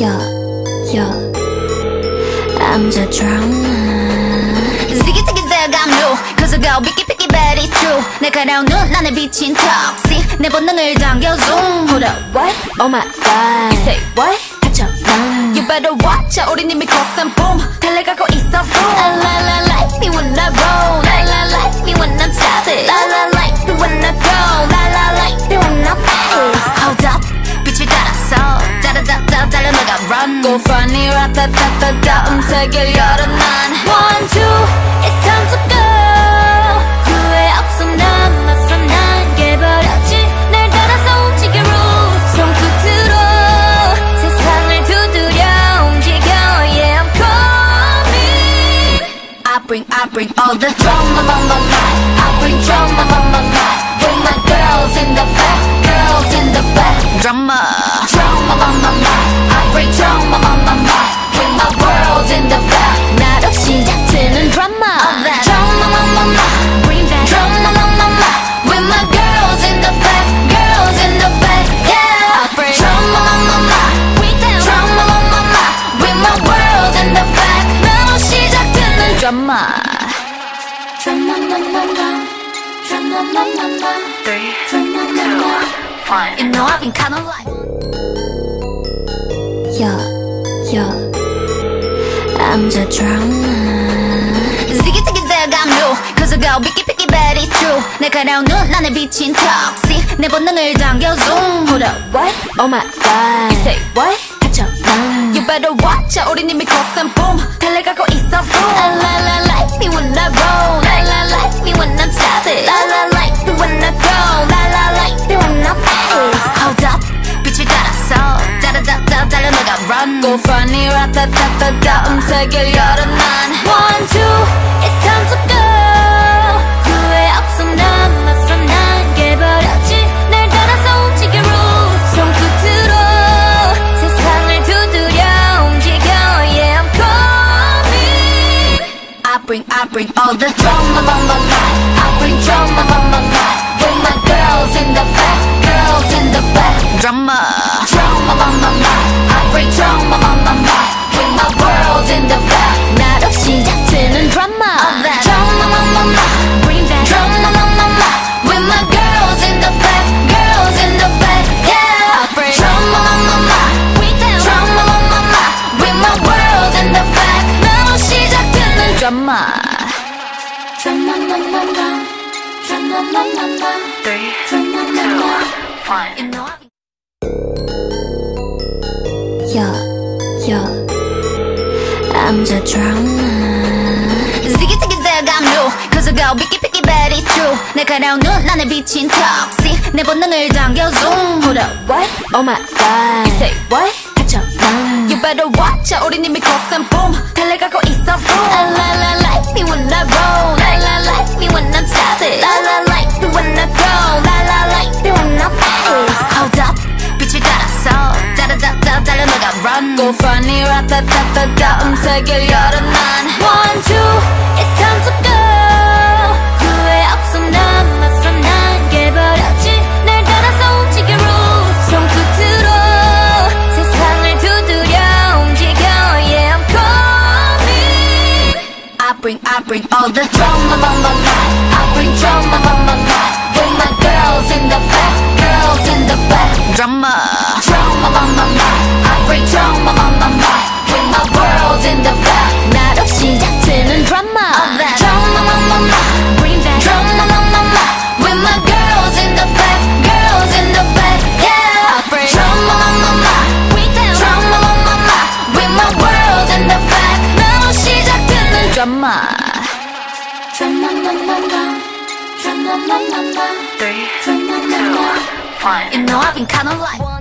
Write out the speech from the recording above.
Yeah, yeah. I'm the drama. Ziggy ziggy zag I'm new Cause I go picky picky bad it's true 날카로운 눈 안에 비친 toxic 내 본능을 당겨 zoom Hold up, what? Oh my god. Say what? 갇혀, 난. You better watch out 우린 이미 cross and boom 달려가고 있어 boom La la la like me when I roll 달려나가 run Go funny 라따따따따 음색을 열어 난 One two it's time to go 후회 없어 남았어 난 깨버렸지 날 따라서 움직여 roots 손끝으로 세상을 두드려 움직여 Yeah I'm coming I bring I bring all the drama my my my I bring drama my my my With my girls in the back girls in the back Drama Drama drama Drama my my my Drama my my my Three, Drama my my one. You know I've been kinda like Yeah, yeah. I'm the drama. Ziggy ziggy zag I'm new Cause I go picky picky bad it's true 날카로운 눈 안에 비친 toxic 내 본능을 당겨 zoom Hold up what? Oh my god. Say what? 갇혀, 난. You better watch out 우린 이미 cross and boom 달려 Go funny 라따따따따 음색을 열어 난 One two it's time to go 후회 없어 남았어 난 깨버렸지 날 따라서 움직여 roots 손끝으로 세상을 두드려 움직여 Yeah I'm coming I bring I bring all the drama my my my drama my my my With my world in the back 나로 시작되는 drama Drama my my my Bring that drama my my my With my girls in the back girls in the back Yeah I bring drama my my my With that drama my my my With my world in the back 나로 시작되는 drama Drama my my my Drama my my my Three, Drama my my one. You know I I'm the drama. Ziggy ziggy zag I'm new Cause I go picky picky bad it's true 날카로운 눈 안에 비친 toxic 내 본능을 당겨 zoom Hold up what? Oh my god. Say what? 갇혀, 난. You better watch out 우린 이미 cross and boom 달려가고 있어 달려나가 run Go funny 라따따따따 음색을 열어 난 One two it's time to go 후회 없어 남았어 난 깨버렸지 날 따라서 움직여 roots 손끝으로 세상을 두드려 움직여 Yeah I'm coming I bring I bring all the drama my my my I bring drama my my my With my girls in the back Three, my one. You know I've been kinda like